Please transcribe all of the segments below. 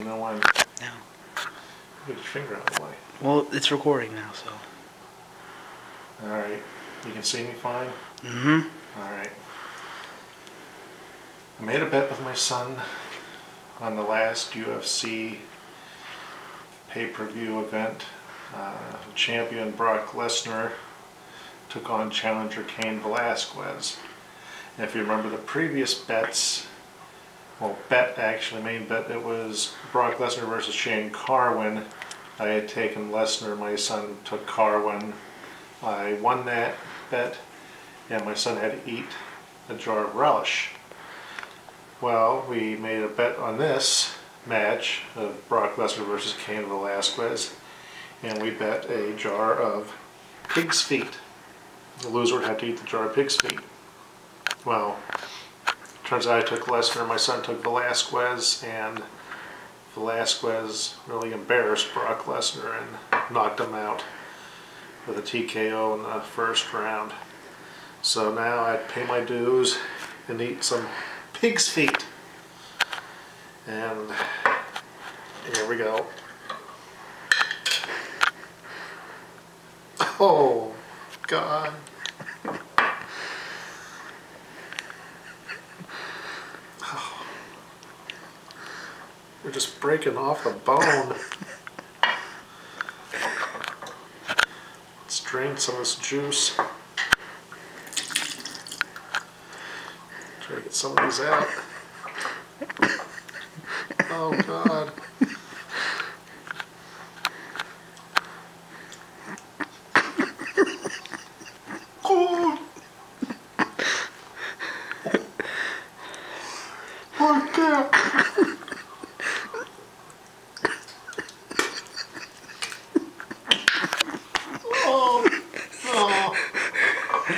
You know when? No. Get your finger out of the way. Well, it's recording now, so. Alright. You can see me fine? Mm-hmm. Alright. I made a bet with my son on the last UFC pay-per-view event. Uh, champion Brock Lesnar took on challenger Cain Velasquez. And if you remember the previous bets, well, bet actually, main bet, it was Brock Lesnar versus Shane Carwin. I had taken Lesnar, my son took Carwin. I won that bet, and my son had to eat a jar of relish. Well, we made a bet on this match of Brock Lesnar versus Cain Velasquez, and we bet a jar of pig's feet. The loser would have to eat the jar of pig's feet. Well, turns out I took Lesnar, my son took Velasquez, and Velasquez really embarrassed Brock Lesnar and knocked him out with a TKO in the first round. So now I pay my dues and eat some pig's feet. And here we go. Oh, God. Just breaking off the bone. Let's drain some of this juice. Try to get some of these out. Oh God. The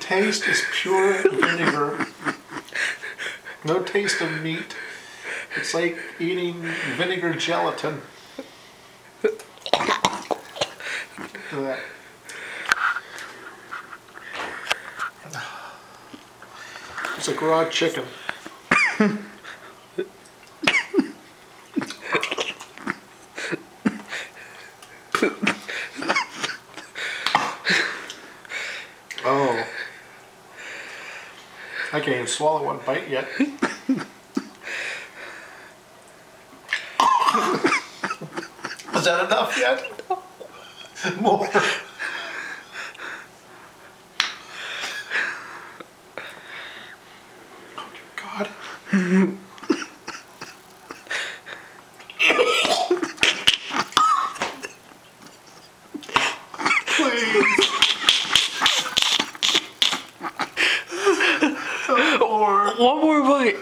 taste is pure vinegar. No taste of meat. It's like eating vinegar gelatin. That. It's like raw chicken. Oh. I can't even swallow one bite yet. Is that enough yet? More. Oh dear God. Or One more bite.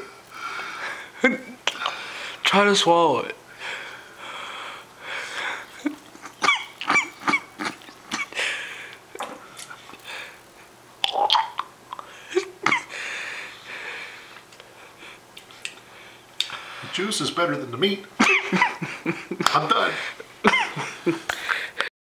Try to swallow it. the juice is better than the meat. I'm done.